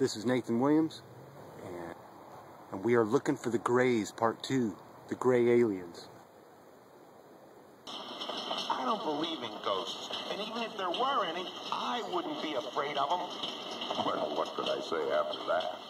This is Nathan Williams, and, and we are looking for the Greys, Part 2, the Grey Aliens. I don't believe in ghosts. And even if there were any, I wouldn't be afraid of them. Well, what could I say after that?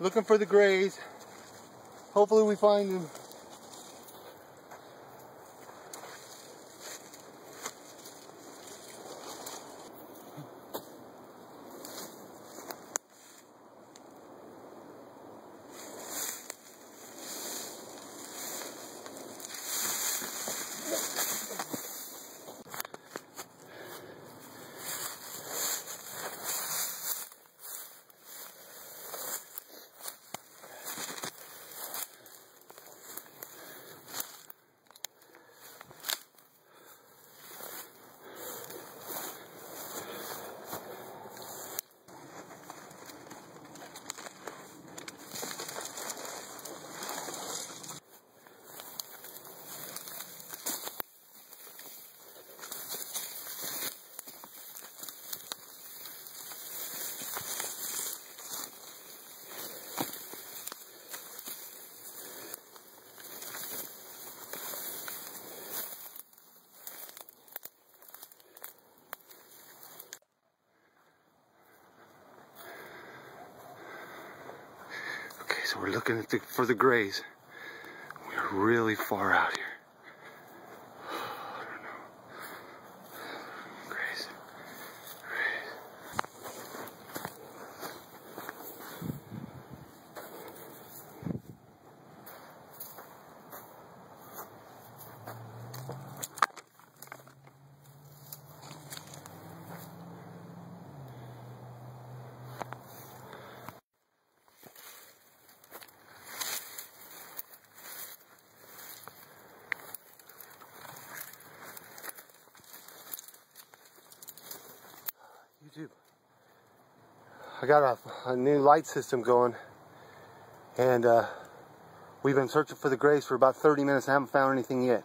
looking for the grays. Hopefully we find them. So we're looking at the, for the grays. We're really far out here. I got a, a new light system going, and uh, we've been searching for the grays for about 30 minutes and haven't found anything yet.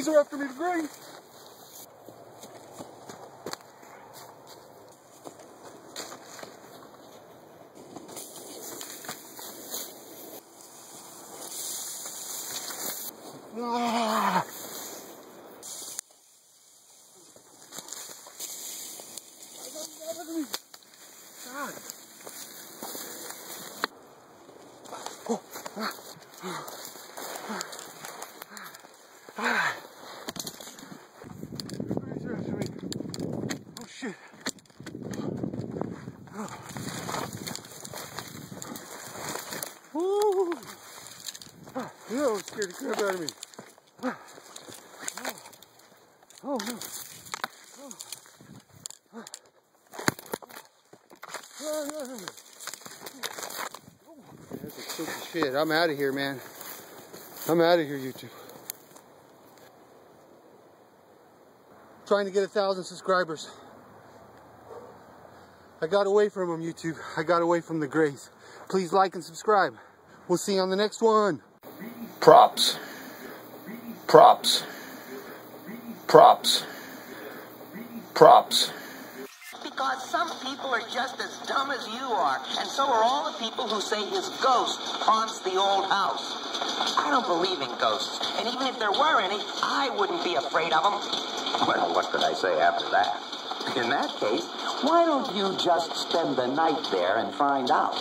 The Grays are after me, the Grays. Ah. God. Oh. Ah. Ah. Everybody's after me. Oh shit. Oh. Woo. Was scared the crap out of me. Oh, no. Oh. Yeah, yeah. That's a shit. I'm out of here, man. I'm out of here, YouTube. Trying to get a thousand subscribers. I got away from them, YouTube. I got away from the Grays. Please like and subscribe. We'll see you on the next one. Props. Props. Props. Props. Because some people are just as dumb as you are, and so are all the people who say his ghost haunts the old house. I don't believe in ghosts, and even if there were any, I wouldn't be afraid of them. Well, what could I say after that? In that case, why don't you just spend the night there and find out?